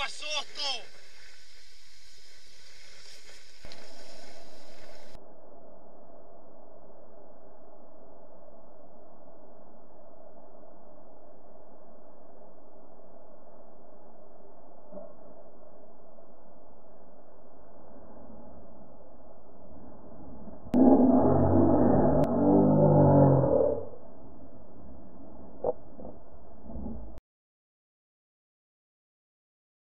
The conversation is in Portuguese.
água, surto!